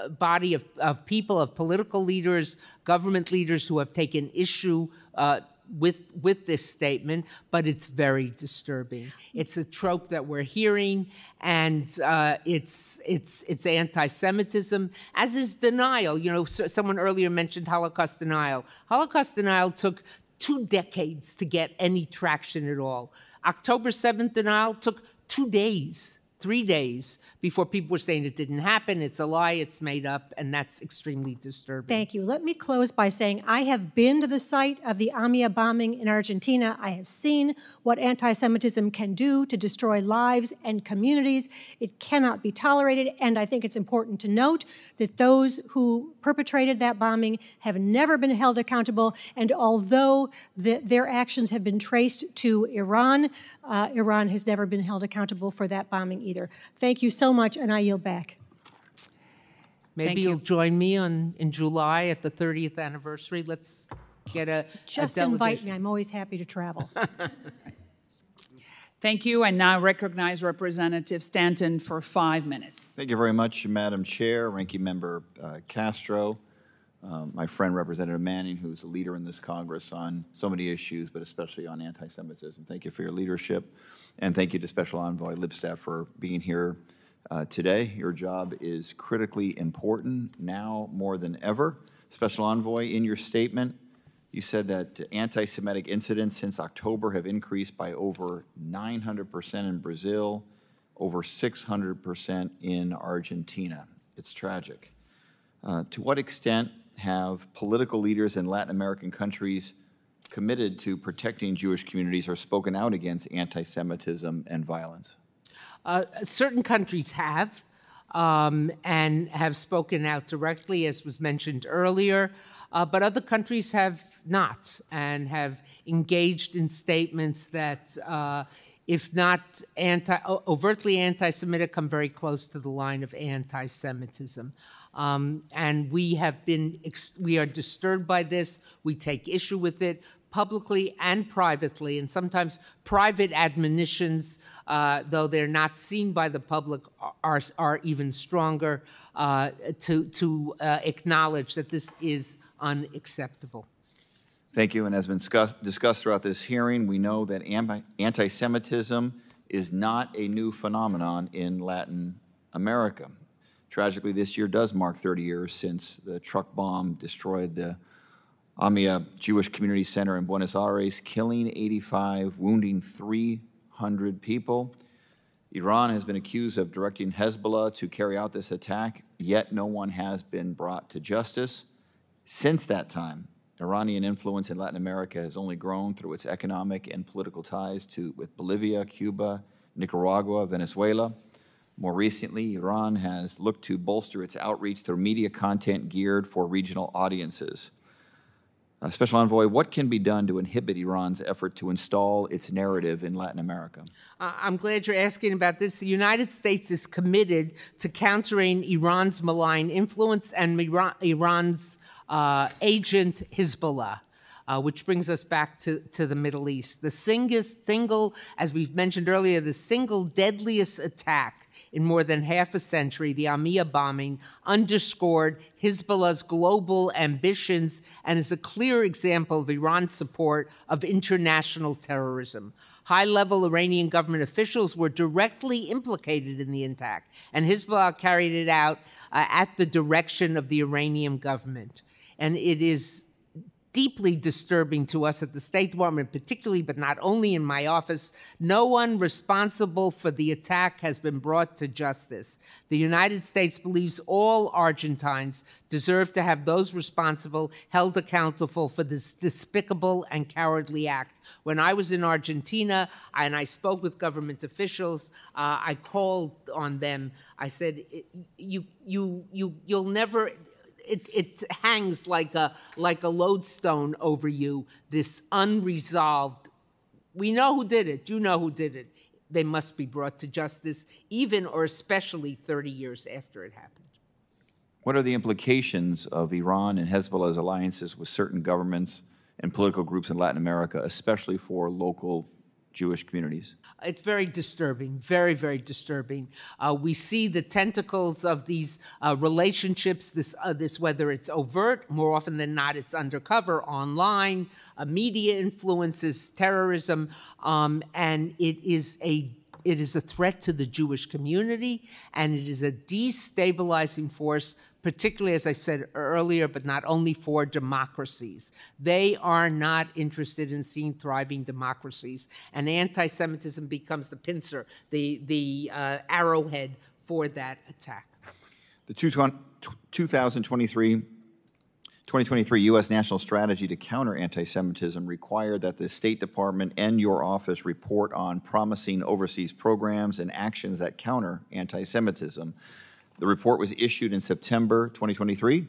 body of, of people, of political leaders, government leaders who have taken issue uh, with with this statement, but it's very disturbing. It's a trope that we're hearing, and uh, it's it's it's anti-Semitism, as is denial. You know, so someone earlier mentioned Holocaust denial. Holocaust denial took two decades to get any traction at all. October 7th denial took two days three days before people were saying it didn't happen, it's a lie, it's made up, and that's extremely disturbing. Thank you. Let me close by saying I have been to the site of the AMIA bombing in Argentina. I have seen what anti Semitism can do to destroy lives and communities. It cannot be tolerated, and I think it's important to note that those who perpetrated that bombing have never been held accountable, and although the, their actions have been traced to Iran, uh, Iran has never been held accountable for that bombing either. Thank you so much, and I yield back. Maybe Thank you'll you. join me on in July at the 30th anniversary. Let's get a Just a invite me. I'm always happy to travel. [laughs] Thank you, and now recognize Representative Stanton for five minutes. Thank you very much, Madam Chair, Ranking Member uh, Castro, um, my friend Representative Manning, who's a leader in this Congress on so many issues, but especially on anti-Semitism. Thank you for your leadership, and thank you to Special Envoy Lipstadt for being here uh, today. Your job is critically important now more than ever. Special Envoy, in your statement, you said that anti-Semitic incidents since October have increased by over 900% in Brazil, over 600% in Argentina. It's tragic. Uh, to what extent have political leaders in Latin American countries committed to protecting Jewish communities or spoken out against anti-Semitism and violence? Uh, certain countries have um, and have spoken out directly, as was mentioned earlier, uh, but other countries have not and have engaged in statements that, uh, if not anti, overtly anti-Semitic, come very close to the line of anti-Semitism. Um, and we have been, we are disturbed by this. We take issue with it publicly and privately, and sometimes private admonitions, uh, though they're not seen by the public, are, are even stronger uh, to, to uh, acknowledge that this is unacceptable. Thank you. And as been discussed, discussed throughout this hearing, we know that anti- anti-Semitism is not a new phenomenon in Latin America. Tragically, this year does mark 30 years since the truck bomb destroyed the Amia Jewish Community Center in Buenos Aires, killing 85, wounding 300 people. Iran has been accused of directing Hezbollah to carry out this attack, yet no one has been brought to justice. Since that time, Iranian influence in Latin America has only grown through its economic and political ties to with Bolivia, Cuba, Nicaragua, Venezuela. More recently, Iran has looked to bolster its outreach through media content geared for regional audiences. Uh, Special Envoy, what can be done to inhibit Iran's effort to install its narrative in Latin America? Uh, I'm glad you're asking about this. The United States is committed to countering Iran's malign influence and Iran, Iran's uh, agent Hezbollah. Uh, which brings us back to, to the Middle East. The single, single, as we've mentioned earlier, the single deadliest attack in more than half a century, the Amia bombing, underscored Hezbollah's global ambitions and is a clear example of Iran's support of international terrorism. High level Iranian government officials were directly implicated in the attack, and Hezbollah carried it out uh, at the direction of the Iranian government. And it is deeply disturbing to us at the State Department, particularly, but not only in my office. No one responsible for the attack has been brought to justice. The United States believes all Argentines deserve to have those responsible held accountable for this despicable and cowardly act. When I was in Argentina and I spoke with government officials, uh, I called on them. I said, "You, you, you, you'll never." It, it hangs like a like a lodestone over you. This unresolved. We know who did it. You know who did it. They must be brought to justice, even or especially 30 years after it happened. What are the implications of Iran and Hezbollah's alliances with certain governments and political groups in Latin America, especially for local Jewish communities? It's very disturbing, very, very disturbing. Uh, we see the tentacles of these uh, relationships, this, uh, this, whether it's overt, more often than not, it's undercover, online, uh, media influences, terrorism, um, and it is a it is a threat to the Jewish community, and it is a destabilizing force particularly, as I said earlier, but not only for democracies. They are not interested in seeing thriving democracies. And anti Semitism becomes the pincer, the, the uh, arrowhead for that attack. The 2023 2023 U.S. national strategy to counter anti Semitism required that the State Department and your office report on promising overseas programs and actions that counter anti Semitism. The report was issued in September 2023.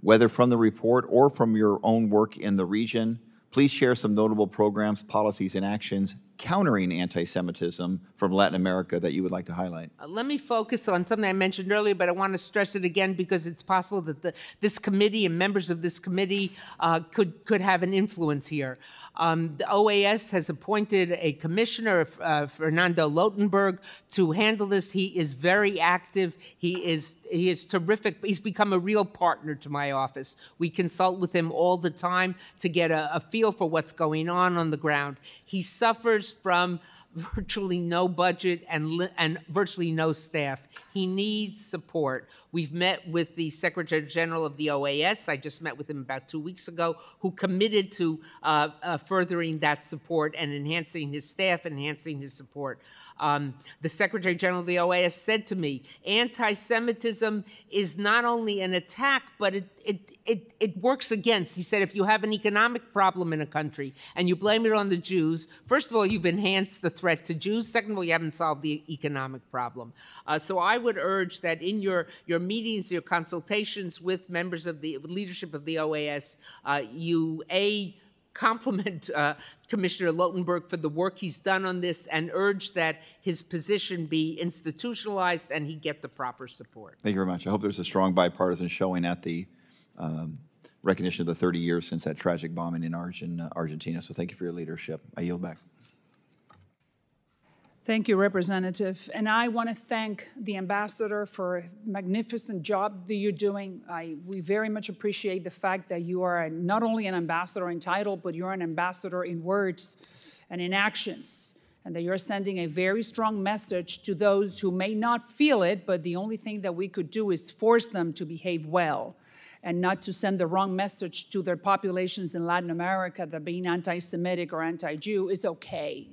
Whether from the report or from your own work in the region, please share some notable programs, policies, and actions countering anti Semitism from Latin America that you would like to highlight? Uh, let me focus on something I mentioned earlier, but I want to stress it again because it's possible that the, this committee and members of this committee uh, could, could have an influence here. Um, the OAS has appointed a commissioner, uh, Fernando Lottenberg, to handle this. He is very active. He is he is terrific. He's become a real partner to my office. We consult with him all the time to get a, a feel for what's going on on the ground. He suffers from virtually no budget and, and virtually no staff. He needs support. We've met with the Secretary General of the OAS. I just met with him about two weeks ago, who committed to uh, uh, furthering that support and enhancing his staff, enhancing his support. Um, the Secretary General of the OAS said to me, anti-Semitism is not only an attack, but it, it, it, it works against. He said, if you have an economic problem in a country and you blame it on the Jews, first of all, you've enhanced the threat to Jews. Second of all, you haven't solved the economic problem. Uh, so I would urge that in your, your meetings, your consultations with members of the leadership of the OAS, uh, you, A, compliment uh, Commissioner Lottenberg for the work he's done on this and urge that his position be institutionalized and he get the proper support. Thank you very much. I hope there's a strong bipartisan showing at the um, recognition of the 30 years since that tragic bombing in uh, Argentina. So thank you for your leadership. I yield back. Thank you, Representative. And I want to thank the ambassador for a magnificent job that you're doing. I, we very much appreciate the fact that you are not only an ambassador in title, but you're an ambassador in words and in actions, and that you're sending a very strong message to those who may not feel it, but the only thing that we could do is force them to behave well and not to send the wrong message to their populations in Latin America that being anti Semitic or anti Jew is okay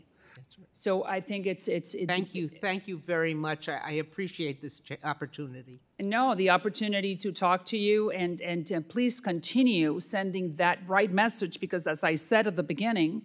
so I think it's it's. It, thank you, thank you very much. I, I appreciate this opportunity. No, the opportunity to talk to you and and uh, please continue sending that right message because, as I said at the beginning,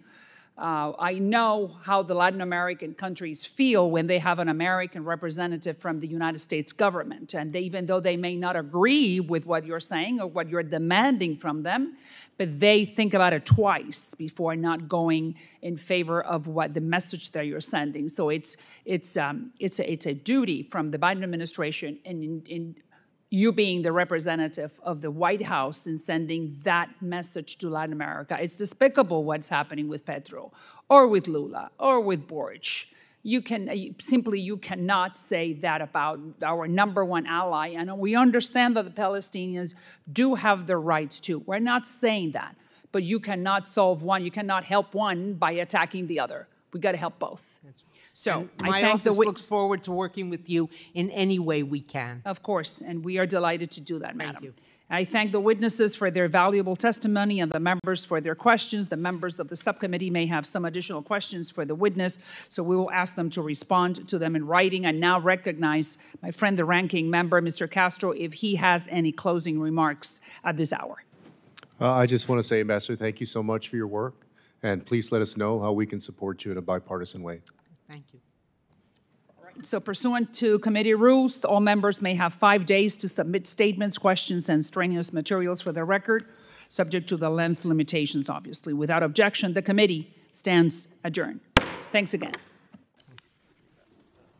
uh, I know how the Latin American countries feel when they have an American representative from the United States government. And they, even though they may not agree with what you're saying or what you're demanding from them, but they think about it twice before not going in favor of what the message that you're sending. So it's, it's, um, it's, a, it's a duty from the Biden administration in, in, in you being the representative of the White House and sending that message to Latin America. It's despicable what's happening with Petro or with Lula or with Boric. You can uh, simply you cannot say that about our number one ally, and we understand that the Palestinians do have their rights too. We're not saying that, but you cannot solve one. You cannot help one by attacking the other. We got to help both. So and my office looks forward to working with you in any way we can. Of course, and we are delighted to do that, Madam. Thank you. I thank the witnesses for their valuable testimony and the members for their questions. The members of the subcommittee may have some additional questions for the witness, so we will ask them to respond to them in writing. I now recognize my friend, the ranking member, Mr. Castro, if he has any closing remarks at this hour. Uh, I just want to say, Ambassador, thank you so much for your work, and please let us know how we can support you in a bipartisan way. Thank you. So pursuant to committee rules, all members may have five days to submit statements, questions, and strenuous materials for the record, subject to the length limitations, obviously. Without objection, the committee stands adjourned. Thanks again.